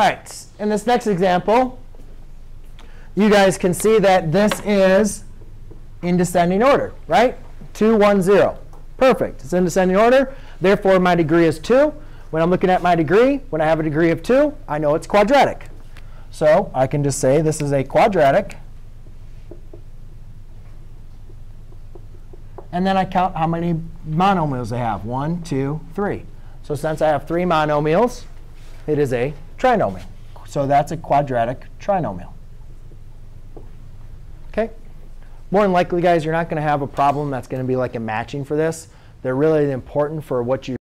All right, in this next example, you guys can see that this is in descending order, right? 2, 1, 0. Perfect. It's in descending order. Therefore, my degree is 2. When I'm looking at my degree, when I have a degree of 2, I know it's quadratic. So I can just say this is a quadratic. And then I count how many monomials I have. One, two, three. So since I have three monomials, it is a trinomial. So that's a quadratic trinomial. OK? More than likely, guys, you're not going to have a problem that's going to be like a matching for this. They're really important for what you